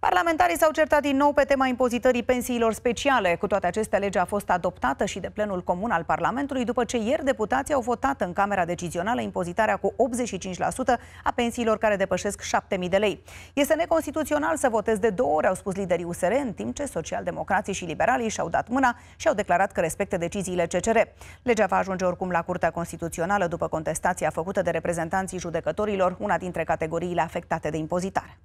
Parlamentarii s-au certat din nou pe tema impozitării pensiilor speciale. Cu toate acestea, legea a fost adoptată și de plenul comun al Parlamentului după ce ieri deputații au votat în Camera Decizională impozitarea cu 85% a pensiilor care depășesc 7.000 de lei. Este neconstituțional să votezi de două ori, au spus liderii USR, în timp ce socialdemocrații și liberalii și-au dat mâna și au declarat că respectă deciziile CCR. Legea va ajunge oricum la Curtea Constituțională după contestația făcută de reprezentanții judecătorilor, una dintre categoriile afectate de impozitare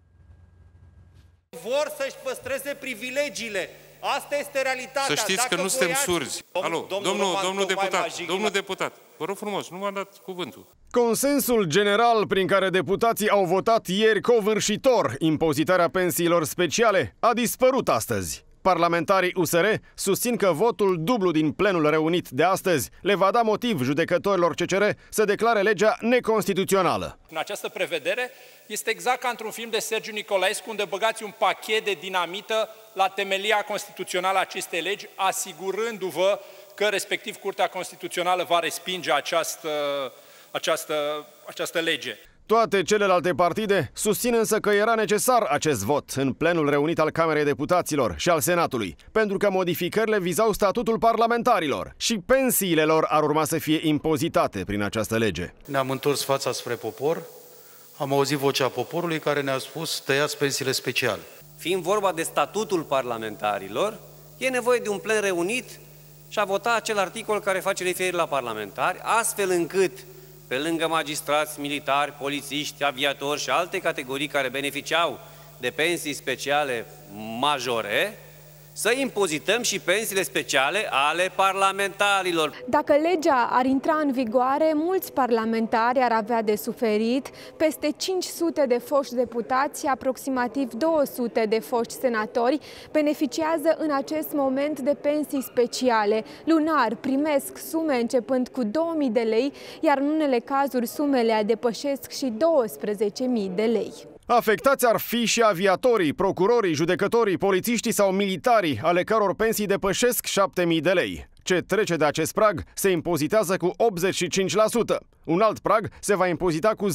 vor să-și păstreze privilegiile. Asta este realitatea. Să știți Dacă că nu suntem surzi. Alo, domnul, domnul, domnul deputat, domnul deputat, vă rog frumos, nu m-a dat cuvântul. Consensul general prin care deputații au votat ieri covârșitor impozitarea pensiilor speciale a dispărut astăzi. Parlamentarii USR susțin că votul dublu din plenul reunit de astăzi le va da motiv judecătorilor CCR să declare legea neconstituțională. În această prevedere este exact ca într-un film de Sergiu Nicolaescu unde băgați un pachet de dinamită la temelia constituțională a acestei legi, asigurându-vă că respectiv Curtea Constituțională va respinge această, această, această lege. Toate celelalte partide susțin însă că era necesar acest vot în plenul reunit al Camerei Deputaților și al Senatului, pentru că modificările vizau statutul parlamentarilor și pensiile lor ar urma să fie impozitate prin această lege. Ne-am întors fața spre popor, am auzit vocea poporului care ne-a spus tăiați pensiile speciale. Fiind vorba de statutul parlamentarilor, e nevoie de un plen reunit și a vota acel articol care face referire la parlamentari, astfel încât pe lângă magistrați, militari, polițiști, aviatori și alte categorii care beneficiau de pensii speciale majore, să impozităm și pensiile speciale ale parlamentarilor. Dacă legea ar intra în vigoare, mulți parlamentari ar avea de suferit. Peste 500 de foști deputați, aproximativ 200 de foști senatori, beneficiază în acest moment de pensii speciale. Lunar primesc sume începând cu 2000 de lei, iar în unele cazuri sumele depășesc și 12.000 de lei. Afectați ar fi și aviatorii, procurorii, judecătorii, polițiștii sau militarii, ale căror pensii depășesc 7.000 de lei. Ce trece de acest prag se impozitează cu 85%. Un alt prag se va impozita cu 10%,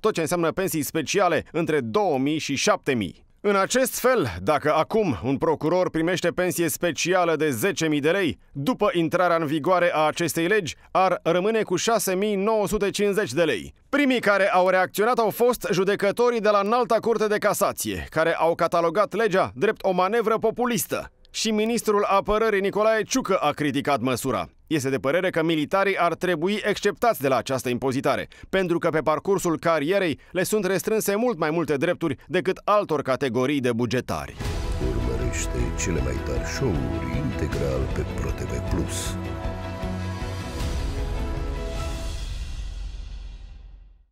tot ce înseamnă pensii speciale între 2.000 și 7.000. În acest fel, dacă acum un procuror primește pensie specială de 10.000 de lei, după intrarea în vigoare a acestei legi, ar rămâne cu 6.950 de lei. Primii care au reacționat au fost judecătorii de la Înalta Curte de Casație, care au catalogat legea drept o manevră populistă și ministrul apărării Nicolae Ciucă a criticat măsura. Este de părere că militarii ar trebui exceptați de la această impozitare, pentru că pe parcursul carierei le sunt restrânse mult mai multe drepturi decât altor categorii de bugetari. Urmărește cele mai tari show-uri integral pe ProTV+.